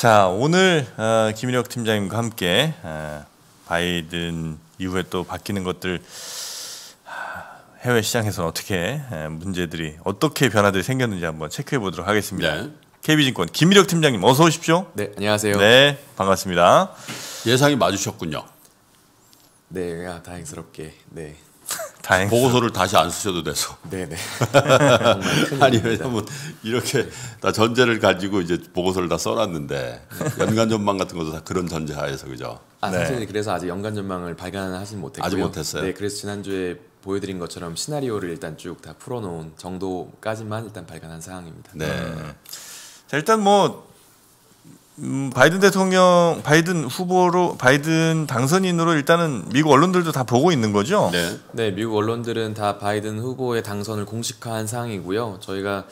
자 오늘 어, 김일혁 팀장님과 함께 어, 바이든 이후에 또 바뀌는 것들 하, 해외 시장에서 어떻게 에, 문제들이 어떻게 변화들이 생겼는지 한번 체크해 보도록 하겠습니다. 네. KB증권 김일혁 팀장님 어서 오십시오. 네, 안녕하세요. 네, 네 반갑습니다. 예상이 맞으셨군요. 아, 다행스럽게. 네. 다행. 보고서를 다시 안 쓰셔도 돼서. 네, 네. 아니 왜냐면 이렇게 다 전제를 가지고 이제 보고서를 다 써놨는데 연간 전망 같은 것도 다 그런 전제하에서 그죠. 아, 네. 사실 그래서 아직 연간 전망을 발간하진 못했고요. 아직 못했어요? 네, 그래서 지난주에 보여드린 것처럼 시나리오를 일단 쭉 다 풀어놓은 정도까지만 일단 발간한 상황입니다. 네. 자 일단 뭐 음, 바이든 대통령, 바이든 후보로, 바이든 당선인으로 일단은 미국 언론들도 다 보고 있는 거죠. 네. 네, 미국 언론들은 다 바이든 후보의 당선을 공식화한 상황이고요. 저희가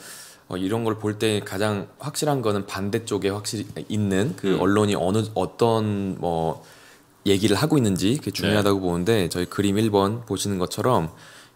어, 이런 걸 볼 때 가장 확실한 거는 반대쪽에 확실히 있는 그 음. 언론이 어느 어떤 뭐 얘기를 하고 있는지 그게 중요하다고 보는데 저희 그림 1번 보시는 것처럼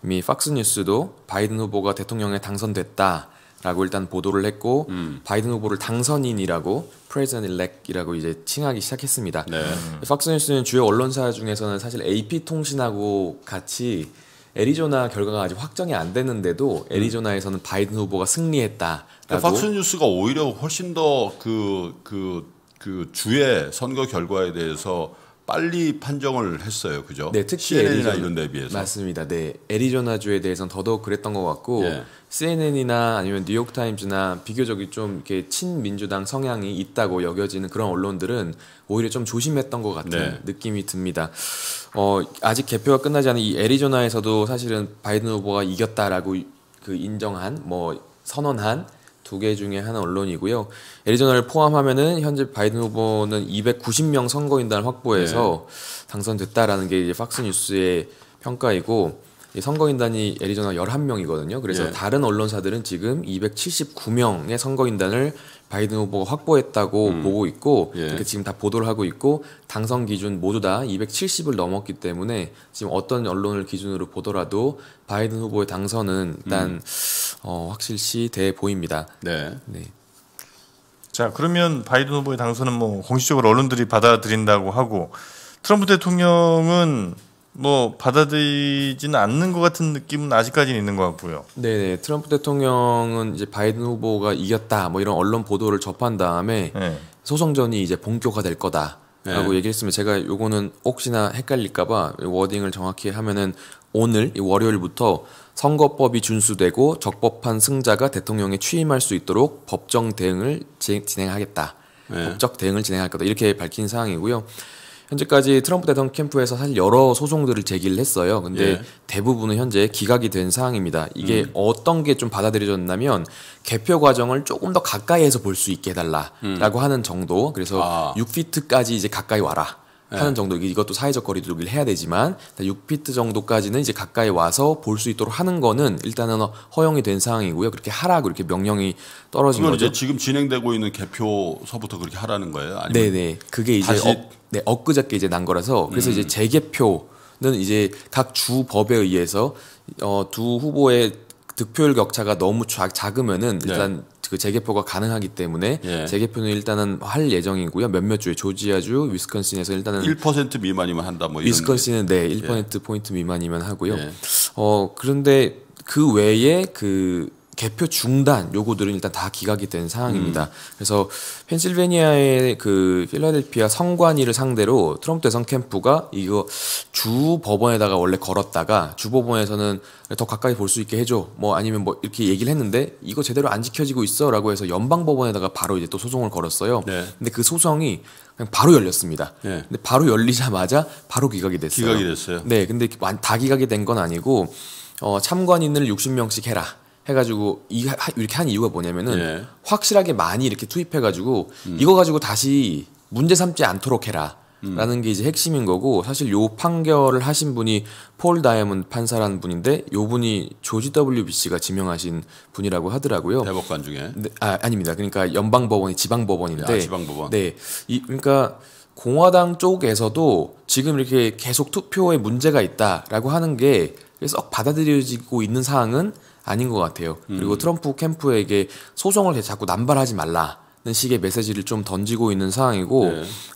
이미 팍스 뉴스도 바이든 후보가 대통령에 당선됐다 라고 일단 보도를 했고 음. 바이든 후보를 당선인이라고 President Elect이라고 이제 칭하기 시작했습니다. 네. 팍스 뉴스는 주요 언론사 중에서는 사실 AP 통신하고 같이 애리조나 결과가 아직 확정이 안 됐는데도 애리조나에서는 바이든 후보가 승리했다라고 그러니까 팍스 뉴스가 오히려 훨씬 더 그 그 그 주의 선거 결과에 대해서 빨리 판정을 했어요, 그죠? 네, 특히 CNN이나 애리조나- 이런 데 비해서. 맞습니다. 네, 애리조나주에 대해서는 더더욱 그랬던 것 같고 예. CNN이나 아니면 뉴욕 타임즈나 비교적 좀 이렇게 친민주당 성향이 있다고 여겨지는 그런 언론들은 오히려 좀 조심했던 것 같은 네. 느낌이 듭니다. 어, 아직 개표가 끝나지 않은 이 애리조나에서도 사실은 바이든 후보가 이겼다라고 그 인정한 뭐 선언한 두 개 중에 하나 언론이고요. 애리조나를 포함하면은 현재 바이든 후보는 290명 선거인단을 확보해서 당선됐다라는 게 이제 팍스 뉴스의 평가이고 이 선거인단이 애리조나 11명이거든요. 그래서 예. 다른 언론사들은 지금 279명의 선거인단을 바이든 후보가 확보했다고 보고 있고 예. 지금 다 보도를 하고 있고 당선 기준 모두 다 270을 넘었기 때문에 지금 어떤 언론을 기준으로 보더라도 바이든 후보의 당선은 일단 어, 확실시 돼 보입니다. 네. 네. 자 그러면 바이든 후보의 당선은 뭐 공식적으로 언론들이 받아들인다고 하고 트럼프 대통령은 뭐 받아들이지는 않는 것 같은 느낌은 아직까지는 있는 것 같고요. 네네 트럼프 대통령은 이제 바이든 후보가 이겼다 뭐 이런 언론 보도를 접한 다음에 네. 소송전이 이제 본격화될 거다 라고 네. 얘기했으면 제가 요거는 혹시나 헷갈릴까봐 워딩을 정확히 하면은 오늘 이 월요일부터 선거법이 준수되고 적법한 승자가 대통령에 취임할 수 있도록 법정 대응을 지- 진행하겠다. 네. 법적 대응을 진행할 거다 이렇게 밝힌 상황이고요. 현재까지 트럼프 대통령 캠프에서 사실 여러 소송들을 제기를 했어요. 근데 예. 대부분은 현재 기각이 된 상황입니다. 이게 어떤 게 좀 받아들여졌냐면 개표 과정을 조금 더 가까이에서 볼 수 있게 해달라라고 하는 정도. 그래서 아. 6피트까지 이제 가까이 와라. 하는 정도 이것도 사회적 거리두기를 해야 되지만 6피트 정도까지는 이제 가까이 와서 볼 수 있도록 하는 거는 일단은 허용이 된 상황이고요. 그렇게 하라고 이렇게 명령이 떨어진 거죠. 이제 지금 진행되고 있는 개표서부터 그렇게 하라는 거예요? 네네. 그게 이제 다시- 어, 네, 엊그저께 이제 난 거라서 그래서 이제 재개표는 이제 각 주 법에 의해서 어, 두 후보의 득표율 격차가 너무 작, 작으면은 일단 그 재개표가 가능하기 때문에 예. 재개표는 일단은 할 예정이고요. 몇몇 주에 조지아주, 위스콘신에서 일단은 1% 미만이면 한다 뭐 이런 위스콘신은 네, 1% 포인트 미만이면 하고요. 예. 어, 그런데 그 외에 그 개표 중단 요구들은 일단 다 기각이 된 상황입니다. 그래서 펜실베니아의 그 필라델피아 성관위를 상대로 트럼프 대선 캠프가 이거 주 법원에다가 원래 걸었다가 주 법원에서는 더 가까이 볼 수 있게 해줘 뭐 아니면 뭐 이렇게 얘기를 했는데 이거 제대로 안 지켜지고 있어라고 해서 연방 법원에다가 바로 이제 또 소송을 걸었어요. 네. 근데 그 소송이 그냥 바로 열렸습니다. 네. 근데 바로 열리자마자 바로 기각이 됐어요. 기각이 됐어요. 네, 근데 완- 다 기각이 된 건 아니고 어, 참관인을 60명씩 해라. 해가지고 이, 하- 이렇게 한 이유가 뭐냐면은 예. 확실하게 많이 이렇게 투입해가지고 이거 가지고 다시 문제 삼지 않도록 해라. 라는 게 이제 핵심인 거고 사실 요 판결을 하신 분이 폴 다이아몬드 판사라는 분인데 요 분이 조지 WBC가 지명하신 분이라고 하더라고요. 대법관 중에 네, 아, 아닙니다. 그러니까 연방 법원이 지방 법원인데 아, 지방 법원. 네. 이 그러니까 공화당 쪽에서도 지금 이렇게 계속 투표에 문제가 있다라고 하는 게 썩 받아들여지고 있는 사항은 아닌 것 같아요. 음. 그리고 트럼프 캠프에게 소송을 자꾸 남발하지 말라. 식의 메시지를 좀 던지고 있는 상황이고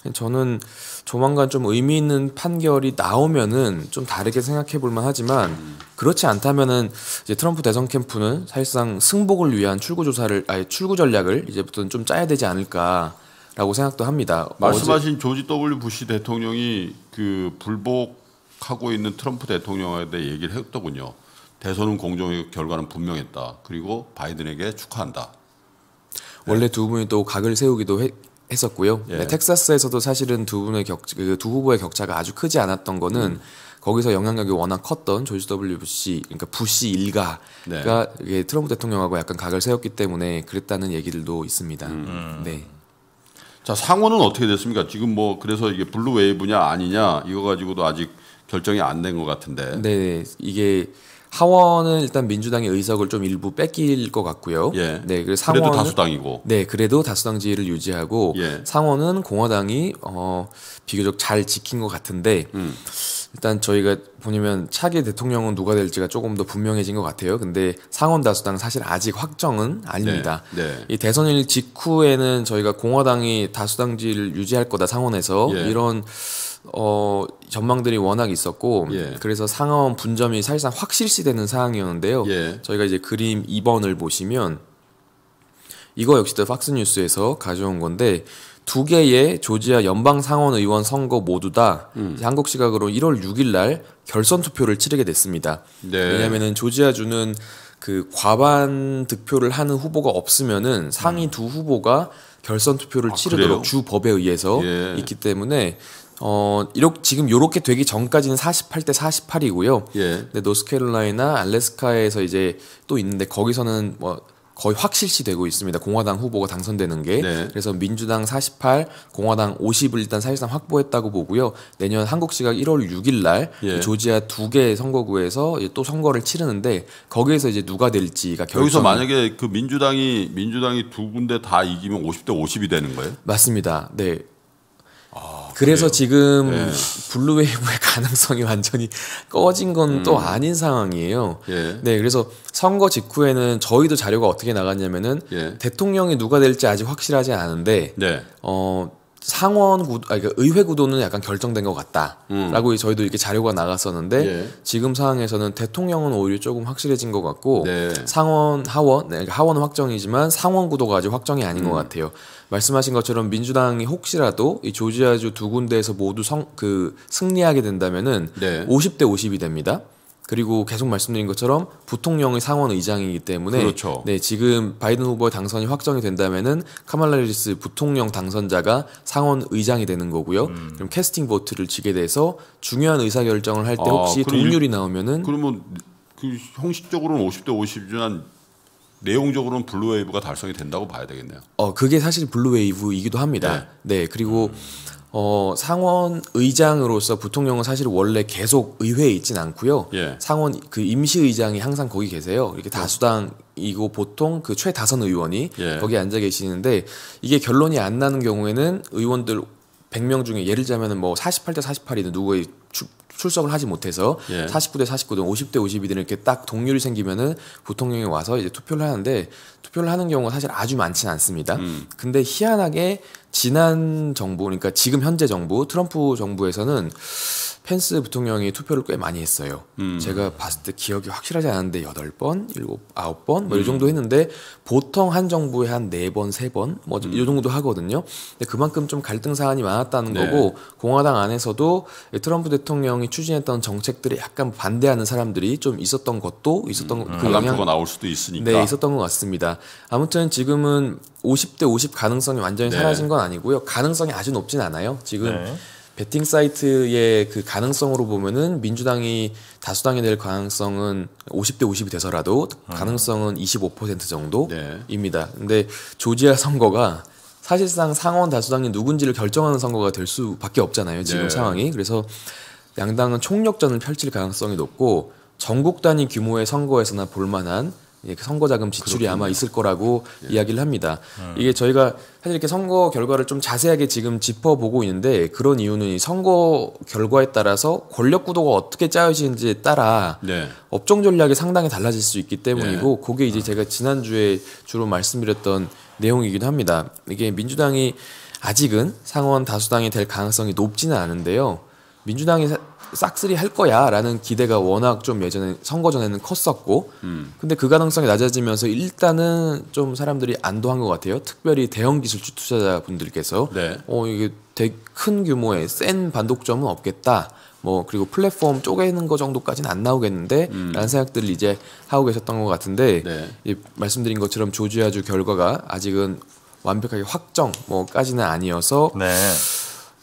네. 저는 조만간 좀 의미 있는 판결이 나오면은 좀 다르게 생각해 볼 만 하지만 그렇지 않다면은 이제 트럼프 대선 캠프는 사실상 승복을 위한 출구 조사를 아니 출구 전략을 이제부터는 좀 짜야 되지 않을까라고 생각도 합니다. 어제- 말씀하신 조지 W 부시 대통령이 그 불복하고 있는 트럼프 대통령에 대해 얘기를 했더군요. 대선은 공정했고 결과는 분명했다. 그리고 바이든에게 축하한다. 원래 두 분이 또 각을 세우기도 해- 했었고요. 예. 네, 텍사스에서도 사실은 두 분의 격, 그 두 후보의 격차가 아주 크지 않았던 거는 음. 거기서 영향력이 워낙 컸던 조지 W 부시, 그러니까 부시 일가가 네. 트럼프 대통령하고 약간 각을 세웠기 때문에 그랬다는 얘기들도 있습니다. 음. 네. 자 상원은 어떻게 됐습니까? 지금 뭐 그래서 이게 blue wave냐 아니냐 이거 가지고도 아직 결정이 안 된 것 같은데. 네, 이게 하원은 일단 민주당의 의석을 좀 일부 뺏길 것 같고요. 예. 네, 그래서 그래도 상원은 다수당이고. 네, 그래도 다수당 지위를 유지하고 예. 상원은 공화당이 어, 비교적 잘 지킨 것 같은데 음. 일단 저희가 보면 차기 대통령은 누가 될지가 조금 더 분명해진 것 같아요. 근데 상원 다수당 사실 아직 확정은 아닙니다. 네. 네. 이 대선일 직후에는 저희가 공화당이 다수당지를 유지할 거다 상원에서 예. 이런 어 전망들이 워낙 있었고 예. 그래서 상원 분점이 사실상 확실시되는 상황이었는데요. 예. 저희가 이제 그림 2번을 보시면 이거 역시도 팍스뉴스에서 가져온 건데 두 개의 조지아 연방 상원 의원 선거 모두 다 음. 한국 시각으로 1월 6일 날 결선 투표를 치르게 됐습니다. 네. 왜냐하면은 조지아 주는 그 과반 득표를 하는 후보가 없으면은 상위 두 후보가 결선 투표를 음. 아, 치르도록? 주 법에 의해서 예. 있기 때문에 어 이렇게 지금 요렇게 되기 전까지는 48대 48이고요. 예. 근데 노스캐롤라이나 알래스카에서 이제 또 있는데 거기서는 뭐 거의 확실시 되고 있습니다. 공화당 후보가 당선되는 게. 네. 그래서 민주당 48, 공화당 50을 일단 사실상 확보했다고 보고요. 내년 한국 시각 1월 6일 날 예. 조지아 두 개 선거구에서 또 선거를 치르는데 거기에서 이제 누가 될지가 결정. 여기서 만약에 그 민주당이 민주당이 두 군데 다 이기면 50대 50이 되는 거예요? 맞습니다. 네. 그래서 그래요? 지금 네. 블루웨이브의 가능성이 완전히 꺼진 건또 아닌 상황이에요. 음. 예. 네, 그래서 선거 직후에는 저희도 자료가 어떻게 나갔냐면은 예. 대통령이 누가 될지 아직 확실하지 않은데 네. 어 상원 구도, 아니, 그러니까 의회 구도는 약간 결정된 것 같다라고 저희도 이렇게 자료가 나갔었는데 음. 예. 지금 상황에서는 대통령은 오히려 조금 확실해진 것 같고 네. 상원 하원 네, 그러니까 하원은 확정이지만 상원 구도가 아직 확정이 아닌 음. 것 같아요. 말씀하신 것처럼 민주당이 혹시라도 이 조지아주 두 군데에서 모두 성, 그 승리하게 된다면은 네. 50대 50이 됩니다. 그리고 계속 말씀드린 것처럼 부통령이 상원 의장이기 때문에 그렇죠. 네, 지금 바이든 후보의 당선이 확정이 된다면은 카말라 해리스 부통령 당선자가 상원 의장이 되는 거고요. 음. 그럼 캐스팅 보트를 지게 돼서 중요한 의사 결정을 할때 아, 혹시 그럼 동률이 나오면은 그러면 그 형식적으로는 50대 50이지만 내용적으로는 blue wave가 달성이 된다고 봐야 되겠네요. 어 그게 사실 blue wave이기도 합니다. 네, 그리고 어 상원 의장으로서 부통령은 사실 원래 계속 의회에 있진 않고요. 예. 상원 그 임시 의장이 항상 거기 계세요. 이렇게 다수당이고 보통 그 최다선 의원이 예. 거기 앉아 계시는데 이게 결론이 안 나는 경우에는 의원들 100명 중에 예를 들자면은 뭐 48대 48이든 누구의 출- 출석을 하지 못해서 예. 49대 49든 50대 50이든 이렇게 딱 동률이 생기면은 부통령이 와서 이제 투표를 하는데 투표를 하는 경우가 사실 아주 많지는 않습니다. 음. 근데 희한하게 지난 정부 그러니까 지금 현재 정부 트럼프 정부에서는 펜스 부통령이 투표를 꽤 많이 했어요. 음. 제가 봤을 때 기억이 확실하지 않은데 8번, 7, 9번 음. 뭐이 정도 했는데 보통 한 정부에 한 4번, 3번 뭐이 정도 하거든요. 근데 그만큼 좀 갈등 사안이 많았다는 음. 네. 거고 공화당 안에서도 트럼프 대통령이 추진했던 정책들에 약간 반대하는 사람들이 좀 있었던 것도 있었던 그 영향 나올 수도 있으니까. 네, 있었던 것 같습니다. 아무튼 지금은 50대 50 가능성이 완전히 네. 사라진 건 아니고요. 가능성이 아주 높진 않아요. 지금 네. 베팅 사이트의 그 가능성으로 보면은 민주당이 다수당이 될 가능성은 50대 50이 돼서라도 가능성은 25% 정도입니다. 근데 조지아 선거가 사실상 상원 다수당이 누군지를 결정하는 선거가 될 수밖에 없잖아요. 지금 네. 상황이. 그래서 양당은 총력전을 펼칠 가능성이 높고 전국 단위 규모의 선거에서나 볼만한 선거 자금 지출이 아마 있을 거라고 이야기를 합니다. 이게 저희가 사실 이렇게 선거 결과를 좀 자세하게 지금 짚어보고 있는데 그런 이유는 이 선거 결과에 따라서 권력 구도가 어떻게 짜여지는지에 따라 네. 업종 전략이 상당히 달라질 수 있기 때문이고 그게 이제 제가 지난주에 주로 말씀드렸던 내용이기도 합니다. 이게 민주당이 아직은 상원 다수당이 될 가능성이 높지는 않은데요. 민주당이 사- 싹쓸이 할 거야라는 기대가 워낙 좀 예전에 선거 전에는 컸었고, 근데 그 가능성이 낮아지면서 일단은 좀 사람들이 안도한 것 같아요. 특별히 대형 기술주 투자자분들께서 네. 어 이게 되게 큰 규모의 센 반독점은 없겠다. 뭐 그리고 플랫폼 쪼개는 거 정도까지는 안 나오겠는데 라는 생각들을 이제 하고 계셨던 것 같은데 네. 이 말씀드린 것처럼 조지아주 결과가 아직은 완벽하게 확정 뭐까지는 아니어서 네.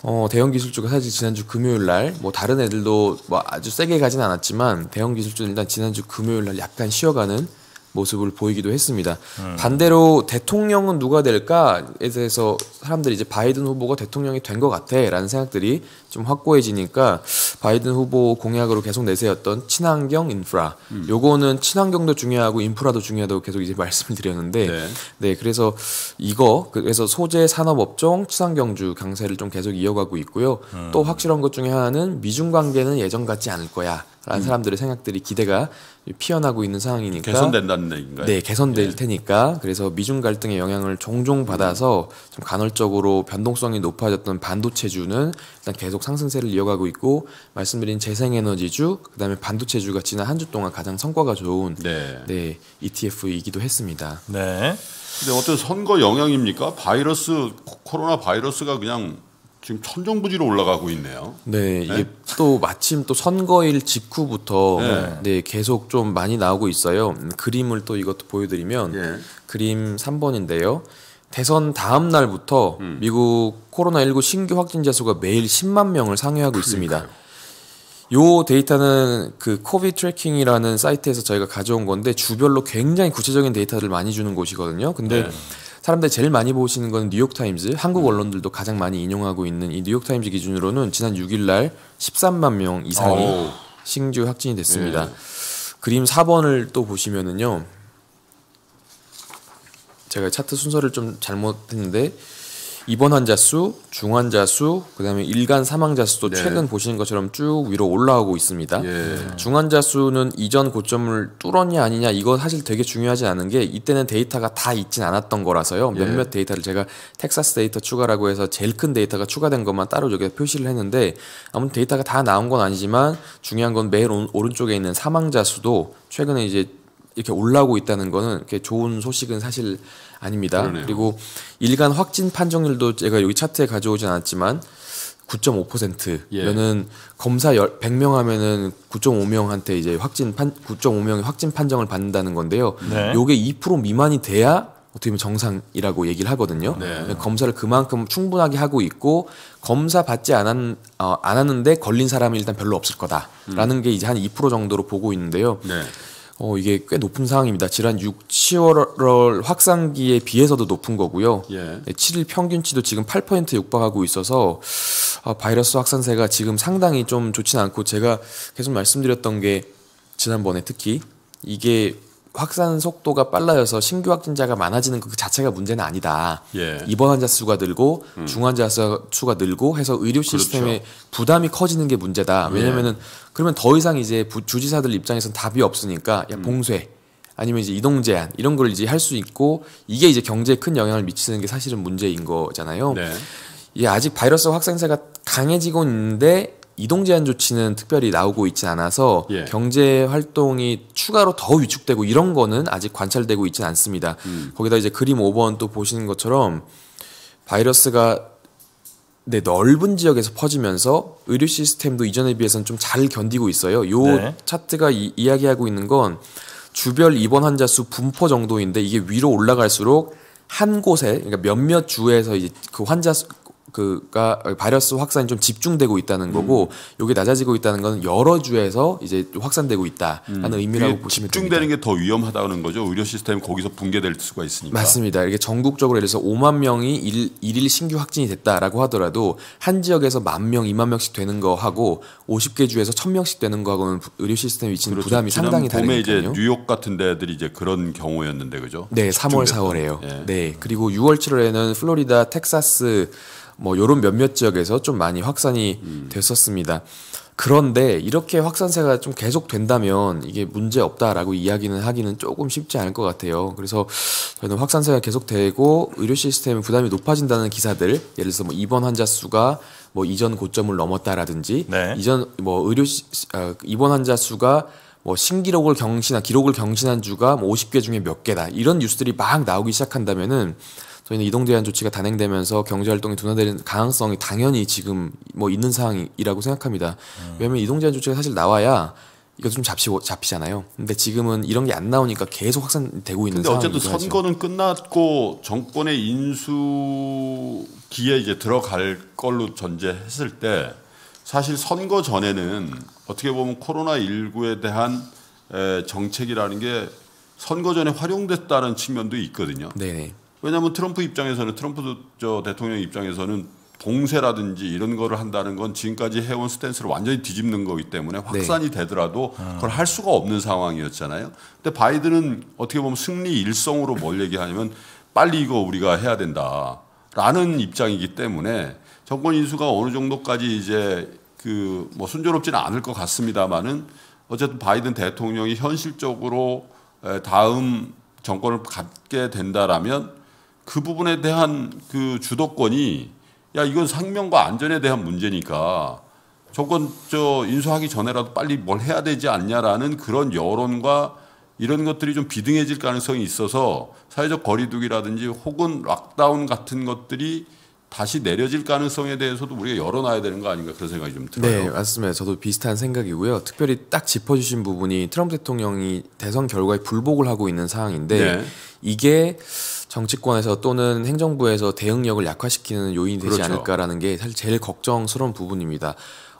어, 대형 기술주가 사실 지난주 금요일 날, 뭐 다른 애들도 뭐 아주 세게 가진 않았지만 대형 기술주는 일단 지난주 금요일 날 약간 쉬어가는 모습을 보이기도 했습니다. 반대로 대통령은 누가 될까에 대해서 사람들이 이제 바이든 후보가 대통령이 된 것 같아라는 생각들이 좀 확고해지니까 바이든 후보 공약으로 계속 내세웠던 친환경 인프라, 요거는 친환경도 중요하고 인프라도 중요하다고 계속 이제 말씀을 드렸는데, 네. 네, 그래서 이거 그래서 소재 산업 업종 친환경주 강세를 좀 계속 이어가고 있고요. 또 확실한 것 중에 하나는 미중 관계는 예전 같지 않을 거야 라는 사람들의 생각들이 기대가 피어나고 있는 상황이니까 개선된다는 얘기인가요? 네, 개선될 예. 테니까 그래서 미중 갈등의 영향을 종종 받아서 좀 간헐적으로 변동성이 높아졌던 반도체주는 일단 계속 상승세를 이어가고 있고 말씀드린 재생에너지주 그다음에 반도체주가 지난 한 주 동안 가장 성과가 좋은 네. 네, ETF이기도 했습니다. 네. 근데 어떤 선거 영향입니까? 바이러스 코- 코로나 바이러스가 그냥 지금 천정부지로 올라가고 있네요. 네, 이게 또 마침 또 선거일 직후부터 네. 네. 계속 좀 많이 나오고 있어요. 음, 그림을 또 이것도 보여드리면 예. 그림 3번인데요. 대선 다음 날부터 음. 미국 코로나19 신규 확진자 수가 매일 10만 명을 상회하고 있습니다. 요 데이터는 그 COVID Tracking이라는 사이트에서 저희가 가져온 건데 주별로 굉장히 구체적인 데이터를 많이 주는 곳이거든요. 근데 네. 사람들이 제일 많이 보시는 건 뉴욕타임즈, 한국 언론들도 가장 많이 인용하고 있는 이 뉴욕타임즈 기준으로는 지난 6일 날 13만 명 이상이 어우. 신규 확진이 됐습니다. 예. 그림 4번을 또 보시면은요. 제가 차트 순서를 좀 잘못했는데 입원 환자 수, 중환자 수, 그다음에 일간 사망자 수도 네. 최근 보시는 것처럼 쭉 위로 올라오고 있습니다. 예. 중환자 수는 이전 고점을 뚫었냐 아니냐 이거 사실 되게 중요하지 않은 게 이때는 데이터가 다 있진 않았던 거라서요. 예. 몇몇 데이터를 제가 텍사스 데이터 추가라고 해서 제일 큰 데이터가 추가된 것만 따로 여기 표시를 했는데 아무튼 데이터가 다 나온 건 아니지만 중요한 건 맨 오- 오른쪽에 있는 사망자 수도 최근에 이제 이렇게 올라오고 있다는 거는 이렇게 좋은 소식은 사실 아닙니다. 그러네요. 그리고 일간 확진 판정률도 제가 여기 차트에 가져오진 않았지만 9.5%면은 검사 열 100명 하면은 9.5명한테 이제 확진 판 9.5명이 확진 판정을 받는다는 건데요. 네. 요게 2% 미만이 돼야 어떻게 보면 정상이라고 얘기를 하거든요. 네. 검사를 그만큼 충분하게 하고 있고 검사 받지 않았, 어, 않았는데 걸린 사람이 일단 별로 없을 거다라는 게 이제 한 2% 정도로 보고 있는데요. 네. 어, 이게 꽤 높은 상황입니다. 지난 6, 10월 확산기에 비해서도 높은 거고요. 예. 네, 7일 평균치도 지금 8% 육박하고 있어서 아, 바이러스 확산세가 지금 상당히 좀 좋지는 않고 제가 계속 말씀드렸던 게 지난번에 특히 이게 확산 속도가 빨라져서 신규 확진자가 많아지는 그 자체가 문제는 아니다. 예. 입원 환자 수가 늘고 중환자 수- 수가 늘고 해서 의료 시스템에 부담이 커지는 게 문제다. 왜냐면은 그러면 더 이상 이제 부- 주지사들 입장에선 답이 없으니까 야 봉쇄 아니면 이제 이동 제한 이런 걸 이제 할 수 있고 이게 이제 경제에 큰 영향을 미치는 게 사실은 문제인 거잖아요. 네. 이게 아직 바이러스 확산세가 강해지고 있는데 이동 제한 조치는 특별히 나오고 있지 않아서 예. 경제 활동이 추가로 더 위축되고 이런 거는 아직 관찰되고 있지는 않습니다. 거기다 이제 그림 5번 또 보시는 것처럼 바이러스가 네, 넓은 지역에서 퍼지면서 의료 시스템도 이전에 비해서는 좀 잘 견디고 있어요. 요 네. 차트가 이, 이야기하고 있는 건 주별 입원 환자 수 분포 정도인데 이게 위로 올라갈수록 한 곳에 그러니까 몇몇 주에서 이제 그 환자 수, 그가 바이러스 확산이 좀 집중되고 있다는 거고 요게 낮아지고 있다는 건 여러 주에서 이제 확산되고 있다라는 의미라고 이게 보시면 됩니다. 집중되는 게 더 위험하다는 거죠. 의료 시스템 거기서 붕괴될 수가 있으니까. 맞습니다. 이게 전국적으로 예를 들어서 5만 명이 일, 일일 신규 확진이 됐다라고 하더라도 한 지역에서 만 명, 2만 명씩 되는 거 하고 50개 주에서 1000명씩 되는 거하고는 부- 의료 시스템 위치는 부담이 지난 상당히 봄에 이제 다르니까요. 뉴욕 같은 데들이 이제 그런 경우였는데 그죠? 네, 3월, 집중됐던. 4월에요. 예. 네, 그리고 6월, 7월에는 플로리다, 텍사스 뭐 요런 몇몇 지역에서 좀 많이 확산이 음. 됐었습니다. 그런데 이렇게 확산세가 좀 계속 된다면 이게 문제 없다라고 이야기는 하기는 조금 쉽지 않을 것 같아요. 그래서 저는 확산세가 계속되고 의료 시스템 부담이 높아진다는 기사들, 예를 들어서 뭐 입원 환자 수가 뭐 이전 고점을 넘었다라든지 네. 이전 뭐 의료 시, 어, 입원 환자 수가 뭐 신기록을 경신한 기록을 경신한 주가 뭐 50개 중에 몇 개다 이런 뉴스들이 막 나오기 시작한다면은 저희는 이동 제한 조치가 단행되면서 경제 활동이 둔화되는 가능성이 당연히 지금 뭐 있는 상황이라고 생각합니다. 왜냐하면 이동 제한 조치가 사실 나와야 이거 좀 잡히고 잡히잖아요. 근데 지금은 이런 게 안 나오니까 계속 확산되고 있는 근데 어쨌든 상황이기도 하죠. 선거는 끝났고 정권의 인수기에 이제 들어갈 걸로 전제했을 때 사실 선거 전에는 어떻게 보면 코로나 19에 대한 에, 정책이라는 게 선거 전에 활용됐다는 측면도 있거든요. 네네. 왜냐하면 트럼프 입장에서는 트럼프 저 대통령 입장에서는 봉쇄라든지 이런 거를 한다는 건 지금까지 해온 스탠스를 완전히 뒤집는 거기 때문에 확산이 되더라도 그걸 할 수가 없는 상황이었잖아요. 근데 바이든은 어떻게 보면 승리 일성으로 뭘 얘기하냐면 빨리 이거 우리가 해야 된다라는 입장이기 때문에 정권 인수가 어느 정도까지 이제 그 뭐 순조롭지는 않을 것 같습니다만은 어쨌든 바이든 대통령이 현실적으로 에, 다음 정권을 갖게 된다라면 그 부분에 대한 그 주도권이 야 이건 생명과 안전에 대한 문제니까 정권 저 인수하기 전에라도 빨리 뭘 해야 되지 않냐라는 그런 여론과 이런 것들이 좀 비등해질 가능성이 있어서 사회적 거리두기라든지 혹은 락다운 같은 것들이 다시 내려질 가능성에 대해서도 우리가 열어놔야 되는 거 아닌가 그런 생각이 좀 들어요. 네, 맞습니다. 저도 비슷한 생각이고요. 특별히 딱 짚어주신 부분이 트럼프 대통령이 대선 결과에 불복을 하고 있는 상황인데 네. 이게 정치권에서 또는 행정부에서 대응력을 약화시키는 요인이 되지 그렇죠. 않을까라는 게 사실 제일 걱정스러운 부분입니다.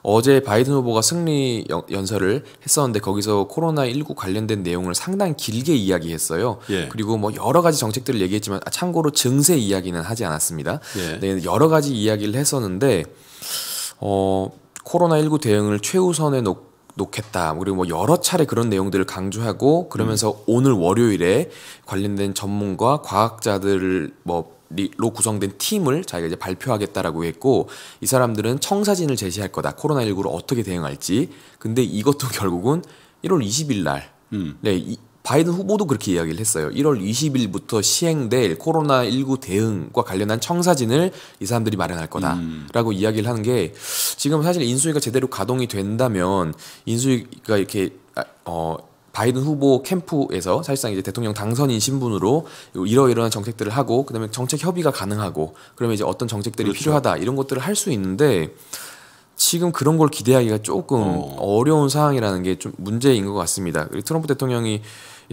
어제 바이든 후보가 승리 연- 연설을 했었는데 거기서 코로나19 관련된 내용을 상당히 길게 이야기했어요. 예. 그리고 뭐 여러 가지 정책들을 얘기했지만 아, 참고로 증세 이야기는 하지 않았습니다. 예. 네, 여러 가지 이야기를 했었는데 어, 코로나19 대응을 최우선에 놓, 놓겠다. 그리고 뭐 여러 차례 그런 내용들을 강조하고 그러면서 오늘 월요일에 관련된 전문가, 과학자들을 뭐 로 구성된 팀을 자기가 이제 발표하겠다라고 했고 이 사람들은 청사진을 제시할 거다. 코로나19를 어떻게 대응할지. 근데 이것도 결국은 1월 20일 날 음. 네, 이, 바이든 후보도 그렇게 이야기를 했어요. 1월 20일부터 시행될 코로나19 대응과 관련한 청사진을 이 사람들이 마련할 거다라고 이야기를 하는 게 지금 사실 인수위가 제대로 가동이 된다면 인수위가 이렇게 아, 어 바이든 후보 캠프에서 사실상 이제 대통령 당선인 신분으로 이러이러한 정책들을 하고 그다음에 정책 협의가 가능하고 그러면 이제 어떤 정책들이 그렇죠. 필요하다 이런 것들을 할 수 있는데 지금 그런 걸 기대하기가 조금 어. 려운 상황이라는 게 좀 문제인 것 같습니다. 그리고 트럼프 대통령이 이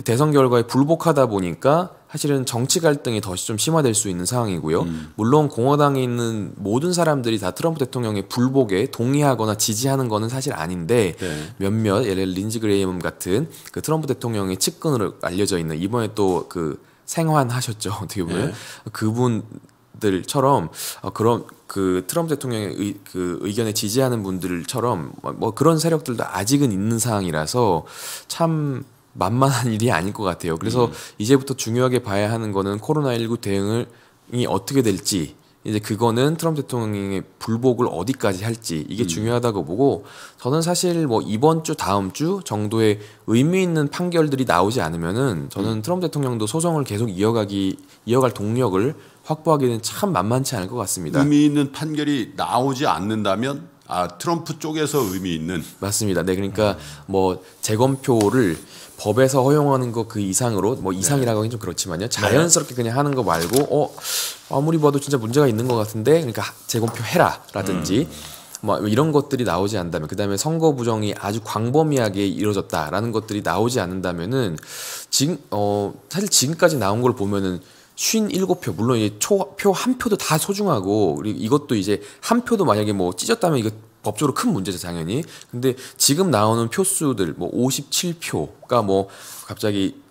대선 결과에 불복하다 보니까 사실은 정치 갈등이 더 좀 심화될 수 있는 상황이고요. 물론 공화당에 있는 모든 사람들이 다 트럼프 대통령의 불복에 동의하거나 지지하는 거는 사실 아닌데 네. 몇몇 예를 린지 그레이엄 같은 그 트럼프 대통령의 측근으로 알려져 있는 이번에 또 그 생환하셨죠 어떻게 보면 네. 그분 들처럼 어, 그런 그 트럼프 대통령의 의, 그 의견에 지지하는 분들처럼 뭐, 뭐 그런 세력들도 아직은 있는 상황이라서 참 만만한 일이 아닐 것 같아요. 그래서 이제부터 중요하게 봐야 하는 거는 코로나19 대응을 이 어떻게 될지 이제 그거는 트럼프 대통령의 불복을 어디까지 할지 이게 중요하다고 보고 저는 사실 뭐 이번 주 다음 주 정도의 의미 있는 판결들이 나오지 않으면은 저는 트럼프 대통령도 소송을 계속 이어가기 이어갈 동력을 확보하기는 참 만만치 않을 것 같습니다. 의미 있는 판결이 나오지 않는다면 아 트럼프 쪽에서 의미 있는 맞습니다. 네, 그러니까 뭐 재검표를 법에서 허용하는 것그 이상으로 뭐 이상이라고 하긴 좀 그렇지만요. 자연스럽게 그냥 하는 거 말고 어 아무리 봐도 진짜 문제가 있는 것 같은데 그러니까 하- 재검표 해라라든지 뭐 이런 것들이 나오지 않다면 그다음에 선거 부정이 아주 광범위하게 이루어졌다라는 것들이 나오지 않는다면은 지금 어 사실 지금까지 나온 걸 보면은 쉰 일곱 표. 물론 이제 초표 한 표도 다 소중하고 그리고 이것도 이제 한 표도 만약에 뭐 찢었다면 이거 법적으로 큰 문제죠 당연히. 근데 지금 나오는 표수들 뭐 57표가 뭐 갑자기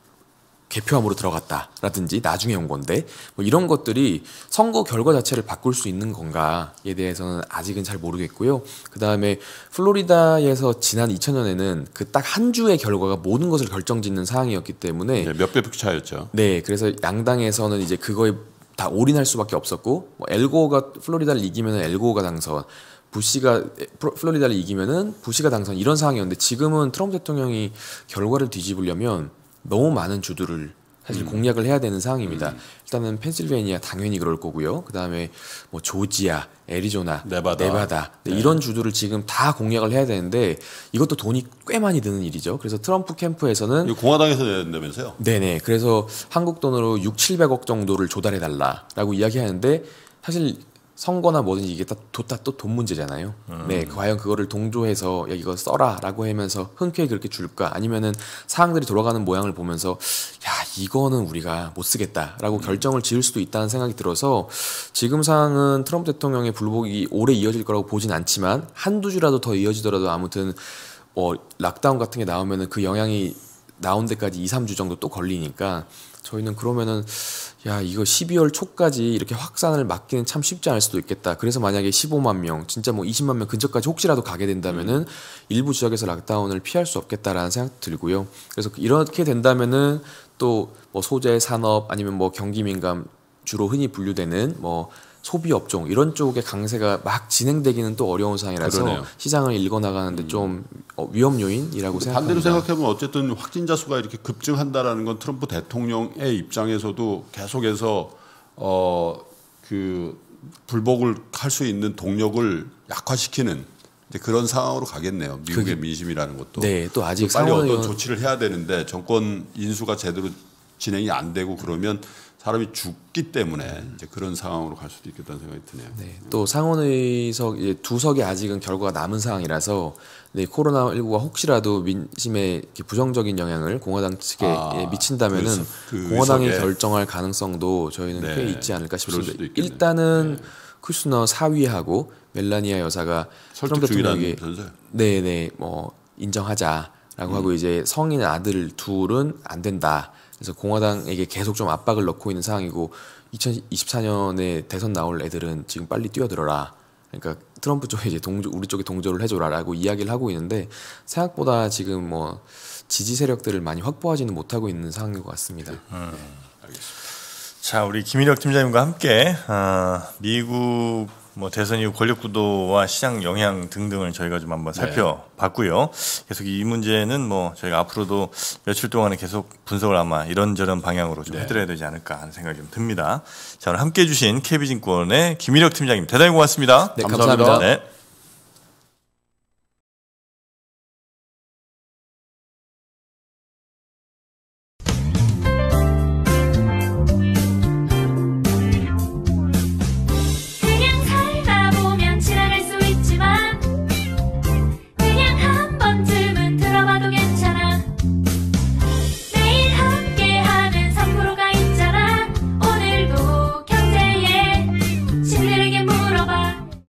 개표함으로 들어갔다라든지 나중에 온 건데 뭐 이런 것들이 선거 결과 자체를 바꿀 수 있는 건가에 대해서는 아직은 잘 모르겠고요. 그 다음에 플로리다에서 지난 2000년에는 그 딱 한 주의 결과가 모든 것을 결정짓는 상황이었기 때문에 네, 몇배 차였죠. 네, 그래서 양당에서는 이제 그거에 다 올인할 수밖에 없었고 뭐 엘고가 플로리다를 이기면 엘고가 당선, 부시가 플로리다를 이기면은 부시가 당선 이런 상황이었는데 지금은 트럼프 대통령이 결과를 뒤집으려면 너무 많은 주들을 사실 공략을 해야 되는 상황입니다. 일단은 펜실베니아 당연히 그럴 거고요. 그 다음에 뭐 조지아, 애리조나, 네바다. 네, 이런 주들을 지금 다 공략을 해야 되는데 이것도 돈이 꽤 많이 드는 일이죠. 그래서 트럼프 캠프에서는 공화당에서 낸다면서요? 네네. 그래서 한국 돈으로 6, 700억 정도를 조달해 달라라고 이야기하는데 사실 선거나 뭐든지 이게 다또 돈 문제잖아요. 네, 과연 그거를 동조해서 야 이거 써라라고 하면서 흔쾌히 그렇게 줄까? 아니면은 사항들이 돌아가는 모양을 보면서 야 이거는 우리가 못 쓰겠다라고 결정을 지을 수도 있다는 생각이 들어서 지금 상황은 트럼프 대통령의 불복이 오래 이어질 거라고 보진 않지만 한두 주라도 더 이어지더라도 아무튼 뭐 락다운 같은 게 나오면은 그 영향이 나온 데까지 2, 3주 정도 또 걸리니까 저희는 그러면은 야 이거 12월 초까지 이렇게 확산을 막기는 참 쉽지 않을 수도 있겠다. 그래서 만약에 15만 명, 진짜 뭐 20만 명 근처까지 혹시라도 가게 된다면은 일부 지역에서 락다운을 피할 수 없겠다라는 생각 들고요. 그래서 이렇게 된다면은 또 뭐 소재 산업 아니면 뭐 경기 민감 주로 흔히 분류되는 뭐 소비 업종 이런 쪽의 강세가 막 진행되기는 또 어려운 상황이라서 그러네요. 시장을 읽어 나가는데 좀 어, 위험 요인이라고 생각합니다. 반대로 생각해보면 어쨌든 확진자 수가 이렇게 급증한다라는 건 트럼프 대통령의 입장에서도 계속해서 어그 불복을 할 수 있는 동력을 약화시키는 그런 상황으로 가겠네요. 미국의 민심이라는 것도. 네, 또 아직 빨리 어떤 조치를 해야 되는데 정권 인수가 제대로 진행이 안 되고 그러면 사람이 죽기 때문에 이제 그런 상황으로 갈 수도 있겠다는 생각이 드네요. 네, 또 상원의석 이제 두 석이 아직은 결과가 남은 상황이라서 네, 코로나 19가 혹시라도 민심에 부정적인 영향을 공화당 측에 아, 예, 미친다면은 그 서- 그 공화당이 의석에. 결정할 가능성도 저희는 네, 꽤 있지 않을까 싶습니다. 일단은 쿠슈너 사위하고 멜라니아 여사가 트럼프 대통령에게. 네네 뭐 인정하자라고 하고 이제 성인 아들 둘은 안 된다. 그래서 공화당에게 계속 좀 압박을 넣고 있는 상황이고 2024년에 대선 나올 애들은 지금 빨리 뛰어들어라. 그러니까 트럼프 쪽에 이제 동조 우리 쪽에 동조를 해줘라라고 이야기를 하고 있는데 생각보다 지금 뭐 지지 세력들을 많이 확보하지는 못하고 있는 상황인 것 같습니다. 자, 우리 김일혁 팀장님과 함께 어, 미국 뭐 대선 이후 권력 구도와 시장 영향 등등을 저희가 좀 한번 살펴봤고요. 계속 이 문제는 뭐 저희가 앞으로도 며칠 동안에 계속 분석을 아마 이런저런 방향으로 좀 해드려야 되지 않을까 하는 생각이 좀 듭니다. 자, 오늘 함께 해주신 KB증권의 김일혁 팀장님 대단히 고맙습니다. 네, 감사합니다. 감사합니다. 네.